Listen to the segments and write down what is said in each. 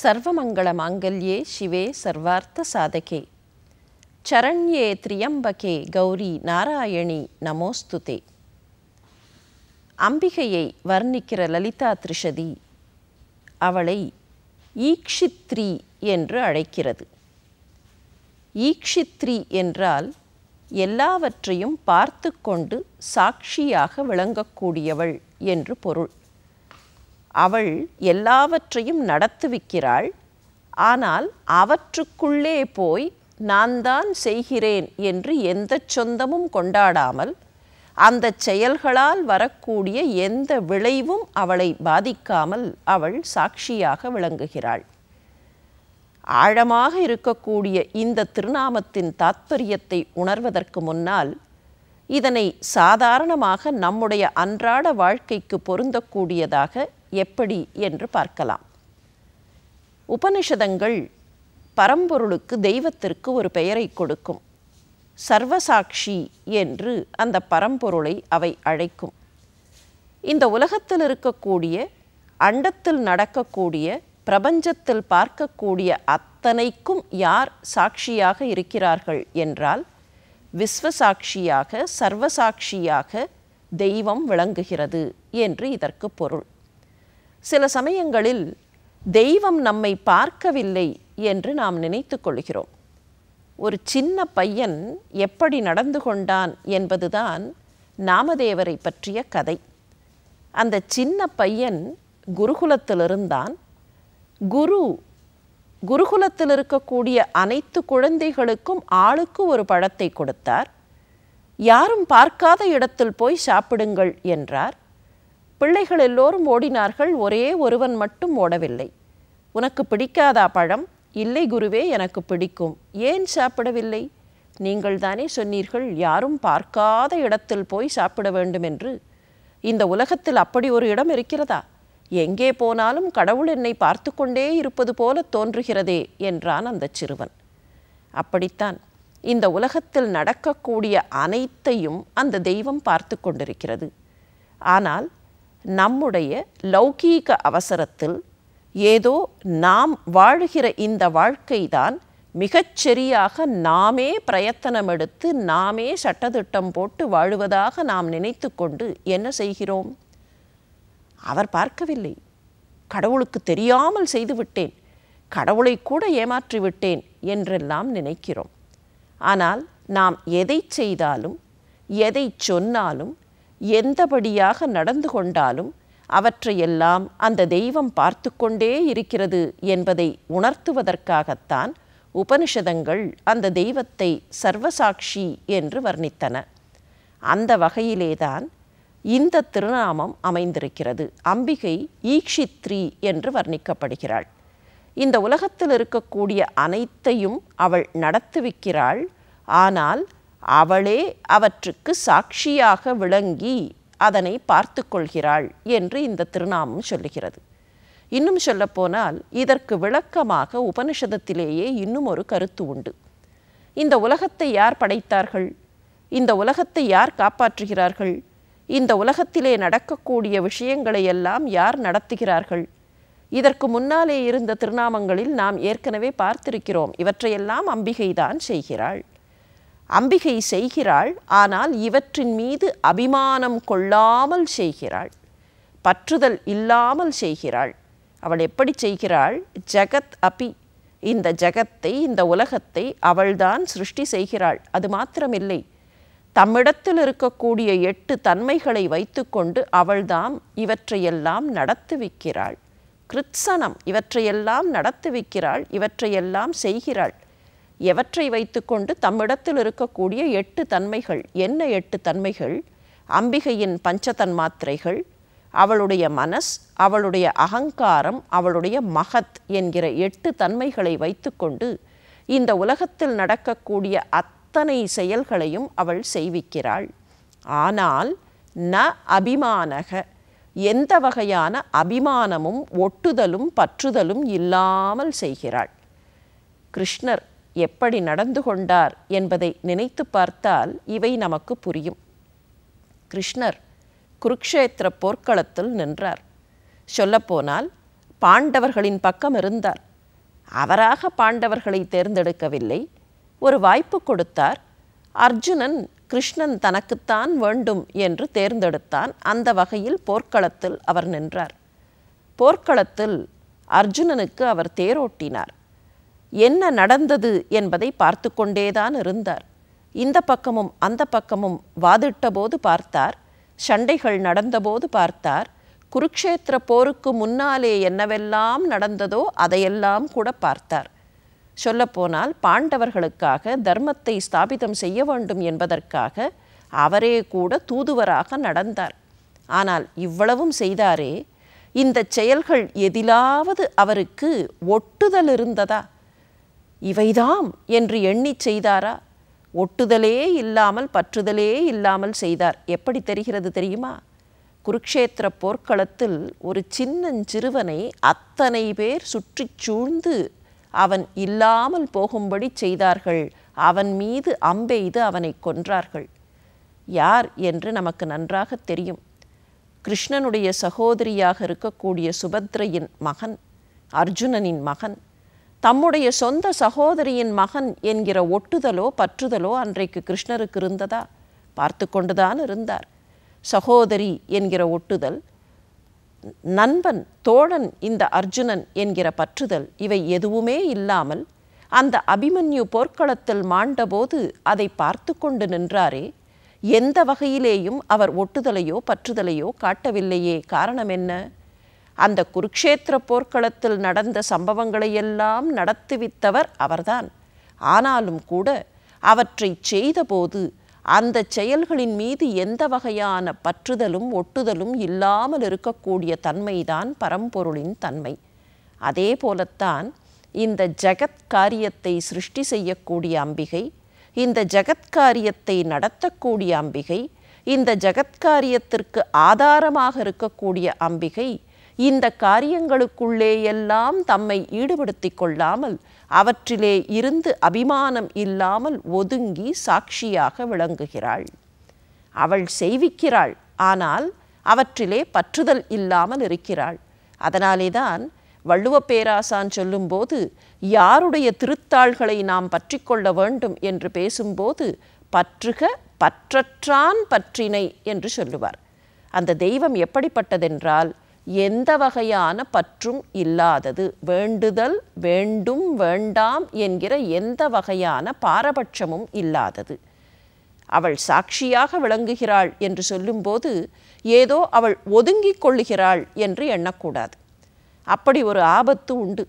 सर्वमङ्गलमाङ्गल्ये शिवे सर्वार्थसाधके चरण्ये त्र्यम्बके கௌரி நாராயணி நமோஸ்துதே அம்பிகையை வர்ணிக்கிற லலிதா திரிஷதி அவளை ஈக்ஷித்ரி என்று அழைக்கிறது ஈக்ஷித்ரி என்றால் எல்லாவற்றையும் பார்த்து கொண்டு சாட்சியாக விளங்கக்கூடியவள் என்று பொருள் அவள் எல்லாவற்றையும் நடத்துவிக்கிறாள். ஆனால் அவற்றுக்குள்ளே போய் நான் தான் செய்கிறேன் என்று எந்த சொந்தமும் கொண்டாடாமல் அந்த செயல்களால் வரக்கூடிய எந்த விளைவும் அவளை பாதிக்காமல் அவள் சாட்சியாக விளங்குகிறாள். ஆழமாக இருக்கக்கூடிய இந்த திருநாமத்தின் தாத்பரியத்தை உணர்வதற்கு முன்னால் இதனை சாதாரணமாக நம்முடைய அன்றாட வாழ்க்கைக்கு பொருந்தக்கூடியதாக எப்படி என்று பார்க்கலாம். உபனிஷதங்கள் பரம்பொருளுக்கு தெய்வத்திற்கு ஒரு பெயரை கொடுக்கும். சர்வசாட்சி என்று அந்த பரம்பொருளை அவை அழைக்கும். இந்த உலகத்தில் இருக்கக்கூடிய அண்டத்தில் நடக்கக்கூடிய பிரபஞ்சத்தில் பார்க்கக்கூடிய அத்தனைக்கும் யார் சாட்சியாக இருக்கிறார்கள் என்றால் விஸ்வசாட்சியாக சர்வசாட்சியாக தெய்வம் விளங்குகிறது என்று இதற்கு பொருள். சில சமயங்களில் தெய்வம் நம்மை பார்க்கவில்லை என்று நாம் நினைத்து கொள்கிறோம். ஒரு சின்ன பையன் எப்படி நடந்து கொண்டான் என்பதுதான் நாமதேவரை பற்றிய கதை. அந்த சின்ன பையன் குருகுலத்திலிருந்தான். குரு குருகுலத்தில் இருக்கக்கூடிய அனைத்து குழந்தைகளுக்கும் ஆளுக்கு ஒரு பழத்தை கொடுத்தார். யாரும் பார்க்காத இடத்தில் போய் சாப்பிடுங்கள் என்றார். பிள்ளைகள் எல்லோரும் ஓடினார்கள் ஒரே ஒருவன் மட்டும் ஓடவில்லை. உனக்கு பிடிக்காதா பழம்? இல்லை குருவே எனக்கு பிடிக்கும். ஏன் சாப்பிடவில்லை? நீங்கள் தானே சொன்னீர்கள் யாரும் பார்க்காத இடத்தில் போய் சாப்பிட வேண்டும் என்று. இந்த உலகத்தில் அப்படி ஒரு இடம் இருக்கிறதா? எங்கே போனாலும் கடவுள் என்னை பார்த்து கொண்டே இருப்பது போல தோன்றுகிறதே என்றான் அந்த சிறுவன். அப்படித்தான். இந்த உலகத்தில் நடக்கக்கூடிய அனைத்தையும் அந்த தெய்வம் பார்த்து கொண்டிருக்கிறது. ஆனால் நம்முடைய லௌகீக அவசரத்தில் ஏதோ நாம் வாழுகிற இந்த வாழ்க்கைதான் மிகச்சரியாக நாமே பிரயத்தனம் எடுத்து நாமே சட்டத்திட்டம் போட்டு வாழுவதாக நாம் நினைத்து கொண்டு என்ன செய்கிறோம்? அவர் பார்க்கவில்லை. கடவுளுக்கு தெரியாமல் செய்துவிட்டேன். கடவுளை கூட ஏமாற்றி விட்டேன் என்றெல்லாம் நினைக்கிறோம். ஆனால் நாம் எதை செய்தாலும் எதை சொன்னாலும் எந்தபடியாக நடந்து கொண்டாலும் அவற்றையெல்லாம் அந்த தெய்வம் பார்த்து கொண்டே இருக்கிறது என்பதை உணர்த்துவதற்காகத்தான் உபனிஷதங்கள் அந்த தெய்வத்தை சர்வசாட்சி என்று வர்ணித்தன. அந்த வகையிலேதான் இந்த திருநாமம் அமைந்திருக்கிறது. அம்பிகை ஈக்ஷித்ரி என்று வர்ணிக்கப்படுகிறாள். இந்த உலகத்தில் இருக்கக்கூடிய அனைத்தையும் அவள் நடத்துவிக்கிறாள். ஆனால் அவளே அவற்றுக்கு சாட்சியாக விளங்கி அதனை பார்த்து கொள்கிறாள் என்று இந்த திருநாமம் சொல்லுகிறது. இன்னும் சொல்லப்போனால் இதற்கு விளக்கமாக உபனிஷதத்திலேயே இன்னும் ஒரு கருத்து உண்டு. இந்த உலகத்தை யார் படைத்தார்கள்? இந்த உலகத்தை யார் காப்பாற்றுகிறார்கள்? இந்த உலகத்திலே நடக்கக்கூடிய விஷயங்களை எல்லாம் யார் நடத்துகிறார்கள்? இதற்கு முன்னாலே இருந்த திருநாமங்களில் நாம் ஏற்கனவே பார்த்திருக்கிறோம். இவற்றையெல்லாம் அம்பிகைதான் செய்கிறாள். அம்பிகை செய்கிறாள் ஆனால் இவற்றின் மீது அபிமானம் கொள்ளாமல் செய்கிறாள். பற்றுதல் இல்லாமல் செய்கிறாள். அவள் எப்படி செய்கிறாள்? ஜகத் அபி. இந்த ஜகத்தை இந்த உலகத்தை அவள்தான் சிருஷ்டி செய்கிறாள். அது மாத்திரமில்லை. தம்மிடத்தில் இருக்கக்கூடிய எட்டு தன்மைகளை வைத்துக்கொண்டு அவள்தாம் இவற்றையெல்லாம் நடத்துவிக்கிறாள். கிருத்சனம் இவற்றையெல்லாம் நடத்துவிக்கிறாள் இவற்றையெல்லாம் செய்கிறாள். எவற்றை வைத்துக்கொண்டு தம்மிடத்தில் இருக்கக்கூடிய எட்டு தன்மைகள் என்ன எட்டு தன்மைகள்? அம்பிகையின் பஞ்சதன்மாத்திரைகள் அவளுடைய மனஸ் அவளுடைய அகங்காரம் அவளுடைய மகத் என்கிற எட்டு தன்மைகளை வைத்துக்கொண்டு இந்த உலகத்தில் நடக்கக்கூடிய அத்தனை செயல்களையும் அவள் செய்விக்கிறாள். ஆனால் ந அபிமானக எந்த வகையான அபிமானமும் ஒட்டுதலும் பற்றுதலும் இல்லாமல் செய்கிறாள். கிருஷ்ணர் எப்படி நடந்து கொண்டார் என்பதை நினைத்து பார்த்தால் இவை நமக்கு புரியும். கிருஷ்ணர் குருக்ஷேத்திர போர்க்களத்தில் நின்றார். சொல்லப்போனால் பாண்டவர்களின் பக்கம் இருந்தார். அவராக பாண்டவர்களை தேர்ந்தெடுக்கவில்லை. ஒரு வாய்ப்பு கொடுத்தார். அர்ஜுனன் கிருஷ்ணன் தனக்குத்தான் வேண்டும் என்று தேர்ந்தெடுத்தான். அந்த வகையில் போர்க்களத்தில் அவர் நின்றார். போர்க்களத்தில் அர்ஜுனனுக்கு அவர் தேரோட்டினார். என்ன நடந்தது என்பதை பார்த்து கொண்டேதான் இருந்தார். இந்த பக்கமும் அந்த பக்கமும் வாதிட்டபோது பார்த்தார். சண்டைகள் நடந்தபோது பார்த்தார். குருக்ஷேத்திர போருக்கு முன்னாலே என்னவெல்லாம் நடந்ததோ அதையெல்லாம் கூட பார்த்தார். சொல்லப்போனால் பாண்டவர்களுக்காக தர்மத்தை ஸ்தாபிதம் செய்ய வேண்டும் என்பதற்காக அவரே கூட தூதுவராக நடந்தார். ஆனால் இவ்வளவும் செய்தாரே? இந்த செயல்கள் எதிலாவது அவருக்கு ஒட்டுதல் இருந்ததா? இவைதாம் என்று எண்ணிச் செய்தாரா? ஒட்டுதலே இல்லாமல் பற்றுதலே இல்லாமல் செய்தார். எப்படி தெரிகிறது தெரியுமா? குருக்ஷேத்திர போர்க்களத்தில் ஒரு சின்னஞ்சிறுவனை அத்தனை பேர் சுற்றிச் சூழ்ந்து அவன் இல்லாமல் போகும்படி செய்தார்கள். அவன் மீது அம்பெய்து அவனை கொன்றார்கள். யார் என்று நமக்கு நன்றாக தெரியும். கிருஷ்ணனுடைய சகோதரியாக இருக்கக்கூடிய சுபத்ரையின் மகன் அர்ஜுனனின் மகன் தம்முடைய சொந்த சகோதரியின் மகன் என்கிற ஒட்டுதலோ பற்றுதலோ அன்றைக்கு கிருஷ்ணருக்கு இருந்ததா? பார்த்து கொண்டுதான் இருந்தார். சகோதரி என்கிற ஒட்டுதல் நண்பன் தோழன் இந்த அர்ஜுனன் என்கிற பற்றுதல் இவை எதுவுமே இல்லாமல் அந்த அபிமன்யு போர்க்களத்தில் மாண்டபோது அதை பார்த்து கொண்டு நின்றாரே. எந்த வகையிலேயும் அவர் ஒட்டுதலையோ பற்றுதலையோ காட்டவில்லையே. காரணம் என்ன? அந்த குருக்ஷேத்திர போர்க்களத்தில் நடந்த சம்பவங்களையெல்லாம் நடத்துவித்தவர் அவர்தான். ஆனாலும் கூட அவற்றை செய்தபோது அந்த செயல்களின் மீது எந்த வகையான பற்றுதலும் ஒட்டுதலும் இல்லாமல் இருக்கக்கூடிய தன்மைதான் பரம்பொருளின் தன்மை. அதே போலத்தான் இந்த ஜகத் காரியத்தை சிருஷ்டி செய்யக்கூடிய அம்பிகை இந்த ஜகத்காரியத்தை நடத்தக்கூடிய அம்பிகை இந்த ஜகத்காரியத்திற்கு ஆதாரமாக இருக்கக்கூடிய அம்பிகை இந்த காரியங்களுக்குள்ளே எல்லாம் தம்மை ஈடுபடுத்தி கொள்ளாமல் அவற்றிலே இருந்து அபிமானம் இல்லாமல் ஒதுங்கி சாட்சியாக விளங்குகிறாள். அவள் செய்விக்கிறாள் ஆனால் அவற்றிலே பற்றுதல் இல்லாமல் இருக்கிறாள். அதனாலேதான் வள்ளுவ பேராசான் சொல்லும்போது யாருடைய திருத்தாள்களை நாம் பற்றி கொள்ள வேண்டும்? என்று பேசும்போது பற்றுக பற்றற்றான் பற்றினை என்று சொல்லுவார். அந்த தெய்வம் எப்படிப்பட்டதென்றால் எந்த வகையான பற்றும் இல்லாதது? வேண்டுதல் வேண்டும் வேண்டாம் என்கிற எந்த வகையான பாரபட்சமும் இல்லாதது. அவள் சாட்சியாக விளங்குகிறாள் என்று சொல்லும்போது ஏதோ அவள் ஒதுங்கிக் கொள்ளுகிறாள் என்று எண்ணக்கூடாது. அப்படி ஒரு ஆபத்து உண்டு.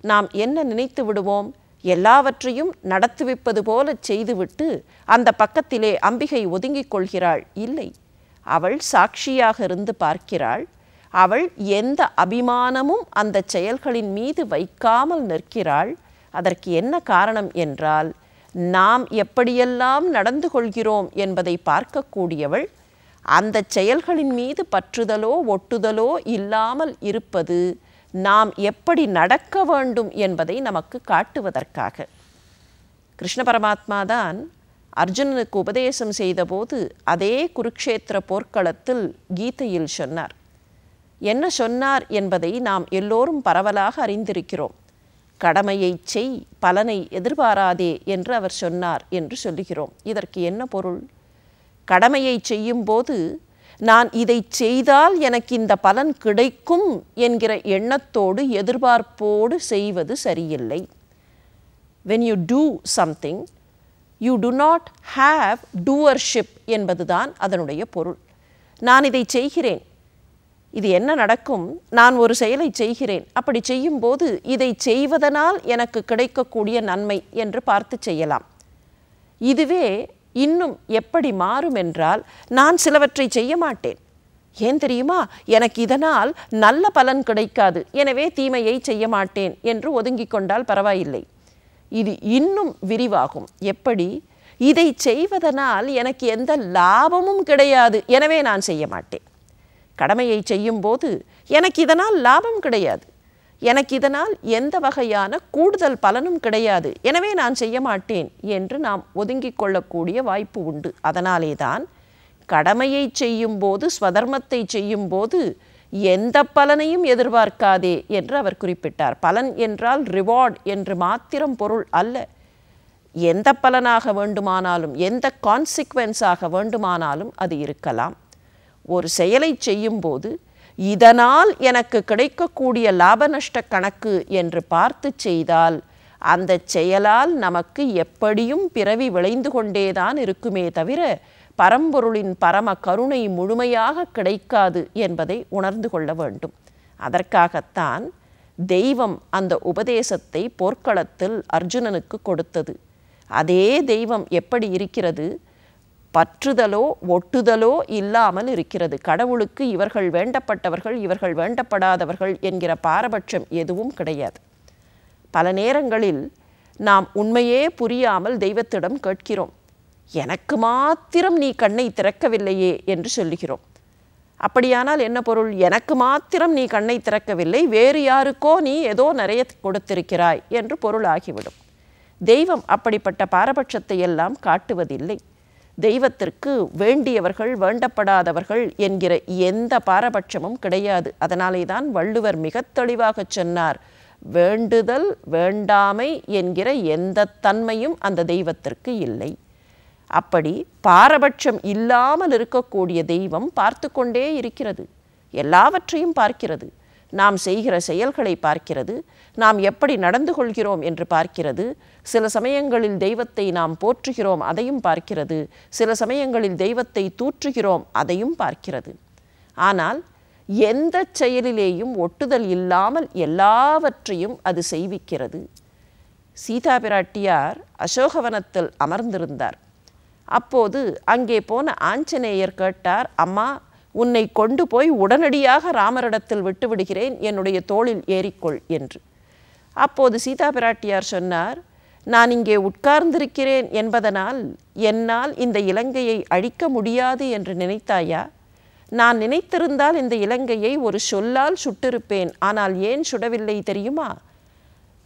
நாம் என்ன நினைத்து விடுவோம்? எல்லாவற்றையும் நடத்துவிப்பது போல செய்துவிட்டு அந்த பக்கத்திலே அம்பிகை ஒதுங்கிக் கொள்கிறாள் இல்லை. அவள் சாட்சியாக இருந்து பார்க்கிறாள். அவள் எந்த அபிமானமும் அந்த செயல்களின் மீது வைக்காமல் நிற்கிறாள். அதற்கு என்ன காரணம் என்றால் நாம் எப்படியெல்லாம் நடந்து கொள்கிறோம் என்பதை பார்க்கக்கூடியவள் அந்த செயல்களின் மீது பற்றுதலோ ஒட்டுதலோ இல்லாமல் இருப்பது நாம் எப்படி நடக்க வேண்டும் என்பதை நமக்கு காட்டுவதற்காக. கிருஷ்ண பரமாத்மா தான் அர்ஜுனனுக்கு உபதேசம் செய்தபோது அதே குருக்ஷேத்திர போர்க்களத்தில் கீதையில் சொன்னார். என்ன சொன்னார் என்பதை நாம் எல்லோரும் பரவலாக அறிந்திருக்கிறோம். கடமையை செய் பலனை எதிர்பாராதே என்று அவர் சொன்னார் என்று சொல்லுகிறோம். இதற்கு என்ன பொருள்? கடமையை செய்யும்போது நான் இதை செய்தால் எனக்கு இந்த பலன் கிடைக்கும் என்கிற எண்ணத்தோடு எதிர்பார்ப்போடு செய்வது சரியில்லை. When you do something you do not have டூவர்ஷிப் என்பதுதான் அதனுடைய பொருள். நான் இதை செய்கிறேன். இது என்ன நடக்கும்? நான் ஒரு செயலை செய்கிறேன். அப்படி செய்யும்போது இதை செய்வதனால் எனக்கு கிடைக்கக்கூடிய நன்மை என்று பார்த்து செய்யலாம். இதுவே இன்னும் எப்படி மாறும் என்றால் நான் சிலவற்றை செய்ய மாட்டேன். ஏன் தெரியுமா? எனக்கு இதனால் நல்ல பலன் கிடைக்காது. எனவே தீமையை செய்ய மாட்டேன் என்று ஒதுங்கிக் கொண்டால் பரவாயில்லை. இது இன்னும் விரிவாகும். எப்படி? இதை செய்வதனால் எனக்கு எந்த லாபமும் கிடையாது. எனவே நான் செய்ய மாட்டேன். கடமையை செய்யும்போது எனக்கு இதனால் லாபம் கிடையாது. எனக்கு இதனால் எந்த வகையான கூடுதல் பலனும் கிடையாது. எனவே நான் செய்ய மாட்டேன் என்று நாம் ஒதுங்கிக் கொள்ளக்கூடிய வாய்ப்பு உண்டு. அதனாலே தான் கடமையை செய்யும்போது ஸ்வதர்மத்தை செய்யும்போது எந்த பலனையும் எதிர்பார்க்காதே என்று அவர் குறிப்பிட்டார். பலன் என்றால் ரிவார்ட் என்று மாத்திரம் பொருள் அல்ல. எந்த பலனாக வேண்டுமானாலும் எந்த கான்சிக்வன்ஸாக வேண்டுமானாலும் அது இருக்கலாம். ஒரு செயலை செய்யும்போது இதனால் எனக்கு கிடைக்கக்கூடிய லாப நஷ்ட கணக்கு என்று பார்த்து செய்தால் அந்த செயலால் நமக்கு எப்படியும் பிறவி விளைந்து கொண்டேதான் இருக்குமே தவிர பரம்பொருளின் பரம கருணை முழுமையாக கிடைக்காது என்பதை உணர்ந்து கொள்ள வேண்டும். அதற்காகத்தான் தெய்வம் அந்த உபதேசத்தை போர்க்களத்தில் அர்ஜுனனுக்கு கொடுத்தது. அதே தெய்வம் எப்படி இருக்கிறது? பற்றுதலோ ஒட்டுதலோ இல்லாமல் இருக்கிறது. கடவுளுக்கு இவர்கள் வேண்டப்பட்டவர்கள் இவர்கள் வேண்டப்படாதவர்கள் என்கிற பாரபட்சம் எதுவும் கிடையாது. பல நேரங்களில் நாம் உண்மையே புரியாமல் தெய்வத்திடம் கேட்கிறோம். எனக்கு மாத்திரம் நீ கண்ணை திறக்கவில்லையே என்று சொல்லுகிறோம். அப்படியானால் என்ன பொருள்? எனக்கு மாத்திரம் நீ கண்ணை திறக்கவில்லை வேறு யாருக்கோ நீ ஏதோ நிறைய கொடுத்திருக்கிறாய் என்று பொருள் ஆகிவிடும் தெய்வம் அப்படிப்பட்ட பாரபட்சத்தை எல்லாம் காட்டுவதில்லை. தெய்வத்திற்கு வேண்டியவர்கள் வேண்டப்படாதவர்கள் என்கிற எந்த பாரபட்சமும் கிடையாது. அதனாலே தான் வள்ளுவர் மிக தெளிவாக சொன்னார் வேண்டுதல் வேண்டாமை என்கிற எந்த தன்மையும் அந்த தெய்வத்திற்கு இல்லை. அப்படி பாரபட்சம் இல்லாமல் இருக்கக்கூடிய தெய்வம் பார்த்து கொண்டே இருக்கிறது எல்லாவற்றையும் பார்க்கிறது. நாம் செய்கிற செயல்களை பார்க்கிறது நாம் எப்படி நடந்து கொள்கிறோம் என்று பார்க்கிறது சில சமயங்களில் தெய்வத்தை நாம் போற்றுகிறோம் அதையும் பார்க்கிறது சில சமயங்களில் தெய்வத்தை தூற்றுகிறோம் அதையும் பார்க்கிறது. ஆனால் எந்த செயலிலேயும் ஒட்டுதல் இல்லாமல் எல்லாவற்றையும் அது செய்விக்கிறது. சீதா பிராட்டியார் அசோகவனத்தில் அமர்ந்திருந்தார். அப்போது அங்கே போன ஆஞ்சநேயர் கேட்டார் அம்மா உன்னை கொண்டு போய் உடனடியாக ராமரிடத்தில் விட்டு விடுகிறேன் என்னுடைய தோளில் ஏறிக்கொள் என்று. அப்போது சீதா பிராட்டியார் சொன்னார் நான் இங்கே உட்கார்ந்திருக்கிறேன் என்பதனால் என்னால் இந்த இலங்கையை அழிக்க முடியாது என்று நினைத்தாயா? நான் நினைத்திருந்தால் இந்த இலங்கையை ஒரு சொல்லால் சுட்டிருப்பேன் ஆனால் ஏன் சுடவில்லை தெரியுமா?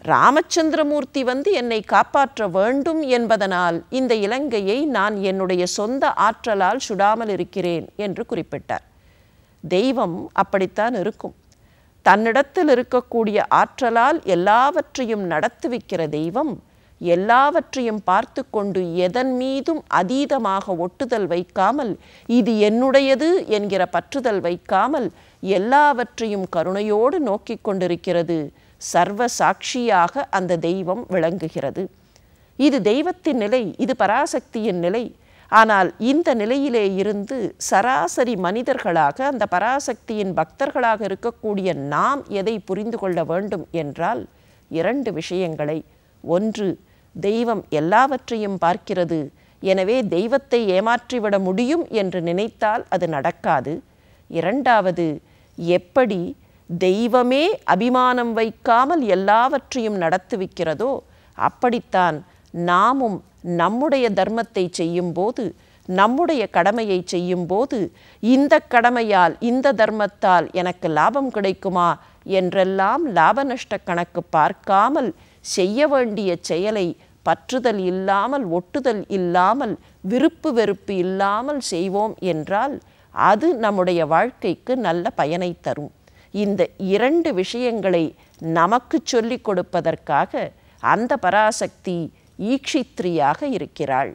ராமச்சந்திரமூர்த்தி வந்து என்னை காப்பாற்ற வேண்டும் என்பதனால் இந்த இலங்கையை நான் என்னுடைய சொந்த ஆற்றலால் சுடாமல் இருக்கிறேன் என்று குறிப்பிட்டார். தெய்வம் அப்படித்தான் இருக்கும். தன்னிடத்தில் இருக்கக்கூடிய ஆற்றலால் எல்லாவற்றையும் நடத்துவிக்கிற தெய்வம் எல்லாவற்றையும் பார்த்து கொண்டு எதன் மீதும் அதீதமாக ஒட்டுதல் வைக்காமல் இது என்னுடையது என்கிற பற்றுதல் வைக்காமல் எல்லாவற்றையும் கருணையோடு நோக்கிக் கொண்டிருக்கிறது. சர்வ சாட்சியாக அந்த தெய்வம் விளங்குகிறது. இது தெய்வத்தின் நிலை இது பராசக்தியின் நிலை. ஆனால் இந்த நிலையிலே இருந்து சராசரி மனிதர்களாக அந்த பராசக்தியின் பக்தர்களாக இருக்கக்கூடிய நாம் எதை புரிந்து கொள்ள வேண்டும் என்றால் இரண்டு விஷயங்களை. ஒன்று தெய்வம் எல்லாவற்றையும் பார்க்கிறது. எனவே தெய்வத்தை ஏமாற்றிவிட முடியும் என்று நினைத்தால் அது நடக்காது. இரண்டாவது எப்படி தெய்வமே அபிமானம் வைக்காமல் எல்லாவற்றையும் நடத்துவிக்கிறதோ அப்படித்தான் நாமும் நம்முடைய தர்மத்தை செய்யும்போது நம்முடைய கடமையை செய்யும்போது இந்த கடமையால் இந்த தர்மத்தால் எனக்கு லாபம் கிடைக்குமா என்றெல்லாம் லாப நஷ்ட கணக்கு பார்க்காமல் செய்ய வேண்டிய செயலை பற்றுதல் இல்லாமல் ஒட்டுதல் இல்லாமல் விருப்பு வெறுப்பு இல்லாமல் செய்வோம் என்றால் அது நம்முடைய வாழ்க்கைக்கு நல்ல பயனை தரும். இந்த இரண்டு விஷயங்களை நமக்கு சொல்லிக் கொடுப்பதற்காக அந்த பராசக்தி ஈக்ஷித்ரியாக இருக்கிறாள்.